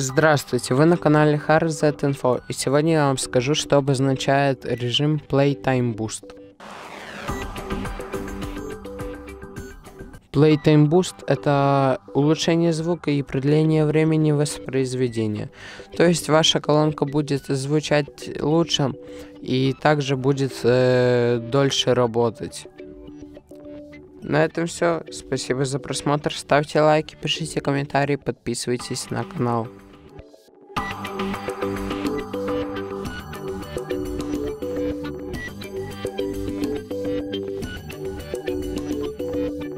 Здравствуйте, вы на канале HardZ Info, и сегодня я вам скажу, что обозначает режим Playtime Boost. Playtime Boost — это улучшение звука и продление времени воспроизведения. То есть ваша колонка будет звучать лучше и также будет э, дольше работать. На этом все. Спасибо за просмотр. Ставьте лайки, пишите комментарии, подписывайтесь на канал.